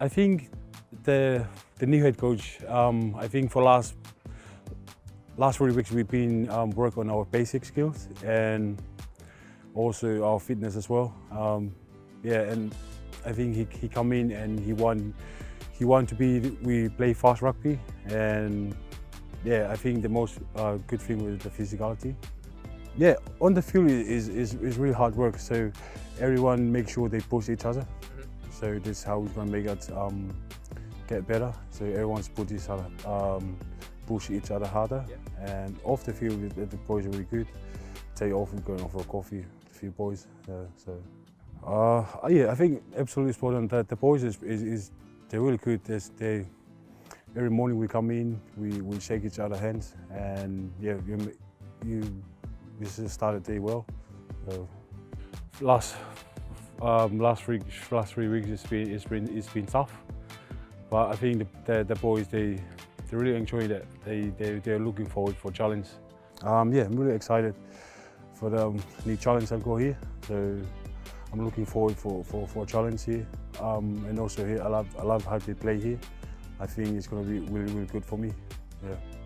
I think the the new head coach. Um, I think for last last three weeks we've been um, work on our basic skills and also our fitness as well. Um, yeah, and I think he, he come in and he want he want to be we play fast rugby and yeah, I think the most uh, good thing was the physicality. Yeah, on the field is, is, is really hard work. So everyone make sure they push each other. So this is how we're gonna make it um, get better. So everyone's put each other, um, push each other harder. And off the field, the, the boys are really good. Day off, we're going off for a coffee, with a few boys. Uh, so uh, yeah, I think absolutely spot on. That the boys is, is, is they're really good. There's, they every morning we come in, we, we shake each other hands, and yeah, you you just started the day well. So last um, last three last three weeks it's been it's been it's been tough, but I think the, the, the boys they they really enjoyed it. They they they're looking forward for challenge. Um, yeah, I'm really excited for the um, new challenge I've got here. So I'm looking forward for for, for a challenge here, um, and also here I love I love how they play here. I think it's going to be really really good for me. Yeah.